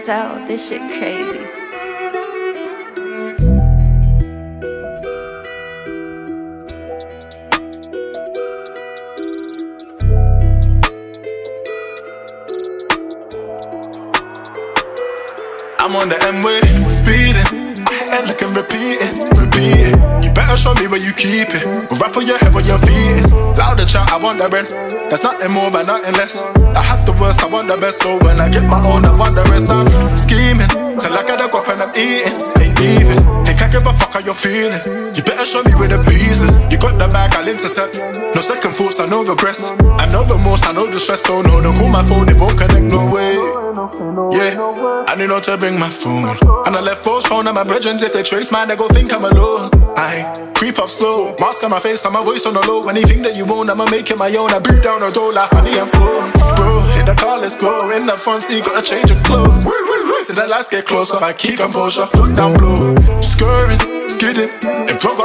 This shit crazy. I'm on the M way, speeding. I it like I'm repeating, repeating. You better show me where you keep it. Wrap on your head when your feet is. Louder chat, I want the rent. There's nothing more but nothing less. I had the worst, I want the best. So when I get my own, I want the rest. I'm scheming till I get the guap and I'm eating. Ain't even. Think I give a fuck how you're feeling. You better show me where the pieces. You got the bag, I'll intercept. No second thoughts, I know regrets. I know remorse, I know the stress. So no, don't call my phone, it won't connect, no way. Yeah, I need not to bring my phone. And I left post phone on my brethren. If they trace mine, they go think I'm alone. Up slow, mask on my face, and my voice on the low. Anything that you want, I'ma make it my own. I beat down the door like honey, I'm. Bro, hit the car, let's go. In the front seat, gotta change of clothes. See the lights get closer, I keep composure, foot down blow. Skirring, skidding.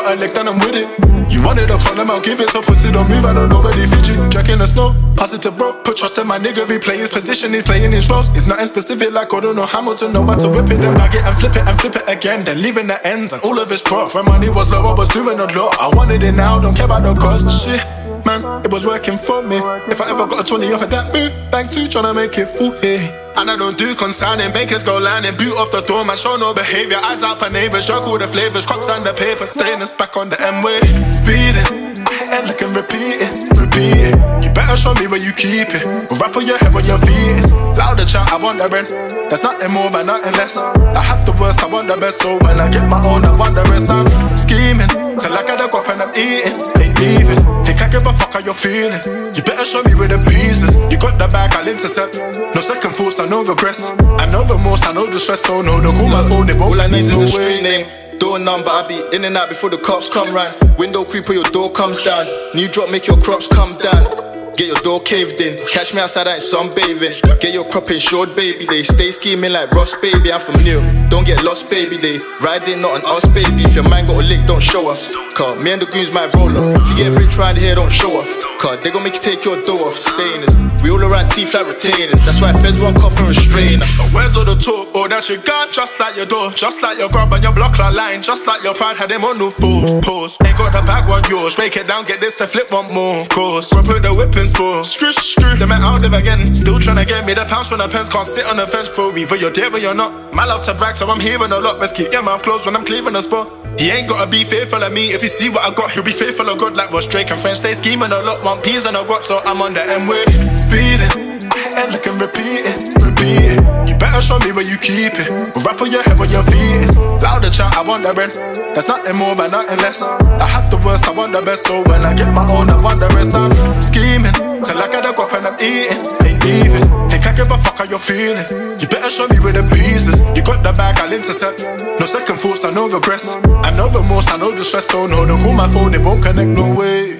Got a leg, then I'm with it. You wanted a front, I'll give it so pussy don't move, I don't know where they fidget. Tracking the snow, pass it to bro, put trust in my nigga, we play his position, he's playing his roles. It's nothing specific like I don't know how to whip it and bag it and flip it and flip it again, then leaving the ends and all of his prof. When money was low, I was doing a lot. I wanted it now, don't care about the cost. Shit, man, it was working for me. If I ever got a 20 off of that move, back two tryna make it full, yeah. And I don't do consigning, bakers go landing, boot off the door, man, show no behavior. Eyes out for neighbors, all the flavors, crocs on the paper, staying us back on the M way, speeding. It like I'm repeating, repeating. You better show me where you keep it. Rap on your head when your feet is. Louder chat, I want the rent. There's nothing more but nothing less. I had the worst, I want the best. So when I get my own, I want the rest. I'm scheming till I get a guap and I'm eating. Ain't even. Think I give a fuck how you're feeling. You better show me where the pieces. You got the bag, I'll intercept. No second thoughts, I know the regrets. I know remorse, I know the stress. So no, no, call my phone, it won't All I need is a name. Door number, I be in and out before the cops come round. Window creep or your door comes down. New drop, make your crops come down. Get your door caved in. Catch me outside out in sunbathing. Get your crop insured, baby. They stay scheming like Ross, baby. I'm from New. Don't get lost, baby. They riding, not on us, baby. If your man got a lick, don't show us. Cause me and the goons might roll up. If you get rich round here, don't show off. Cause they gon' make you take your door off. Stainers. We all around teeth like retainers. That's why feds want cuff and restrainer. Where's all the talk? Oh, that shit gone just like your door, just like your grub and your block like line, just like your pride had them on no fools. Pause. Ain't got the bag one yours, break it down, get this to flip one more. Course. We put the whip in spore. Screw, screw. They met out live again. Still tryna get me the pounds from the pens, can't sit on the fence, bro. Either you're there or you're not. My love to brag, so I'm hearing a lot. Best keep your mouth closed when I'm cleaving the spot. He ain't gotta be faithful of me. If he see what I got, he'll be faithful of God like Ross Drake and French. They scheming a lot, want peas and a guap, so I'm on the M way. Speeding. I like I'm repeating, repeating. You better show me where you keep it. Wrap on your head when your feet is. Louder chat, I want the rent. There's nothing more but nothing less. I had the worst, I want the best. So when I get my own, I want the rest. I'm scheming till I get a guap and I'm eating. Ain't even. Give a fuck how you're feeling. You better show me where the pieces. You got the bag, I'll intercept. No second thoughts, I know regrets. I know remorse, I know the stress. So no, don't call my phone, it won't connect no way.